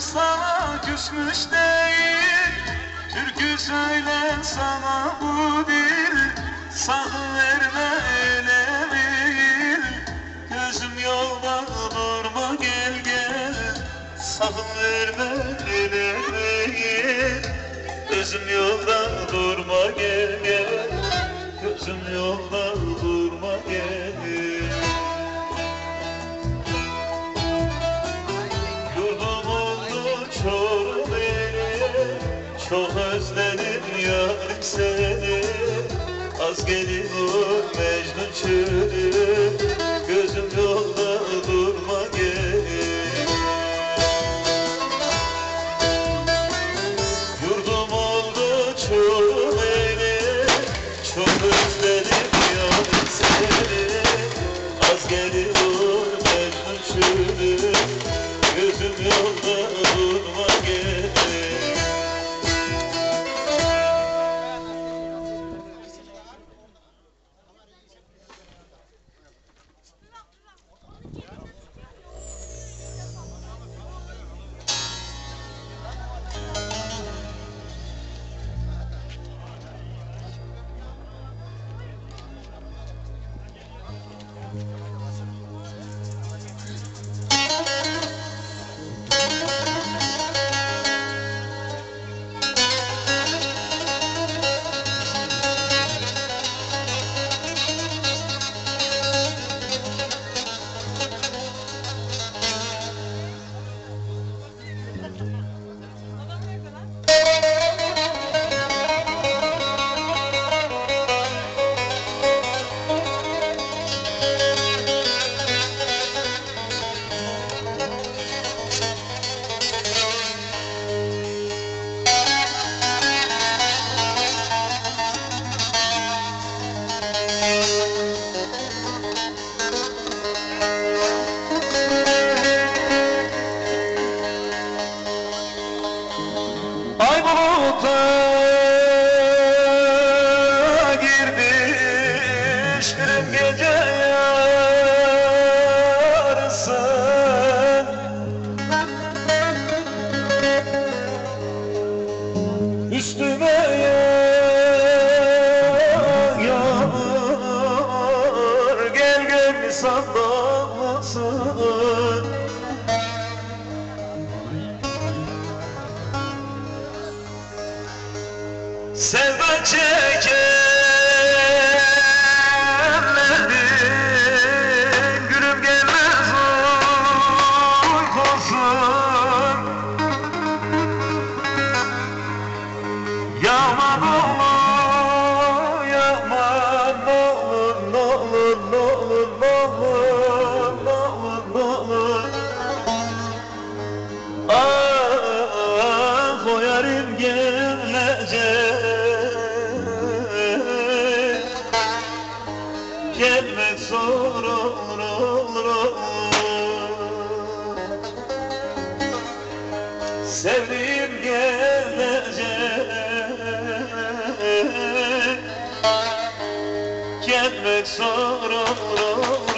sana küsmüş değil. Türkü söylen sana bu dil Sakın verme ele bil Gözüm yolda durma gel gel. Sakın verme ele Gözüm yolda durma gel gel. Gözüm yolda durma Çok özledim yarim seni. Az geliyor Mecnun çölü. Gözüm yolda durma gel Yurdum oldu Çorum eli. Çok özledim yarim seni. Az geliyor Mecnun çölü. Gözüm yolda çekenlerin Gülüm gelmez uykusun Gelmek zor olur, olur, olur. Sevdiğim gelecek. Gelmek zor olur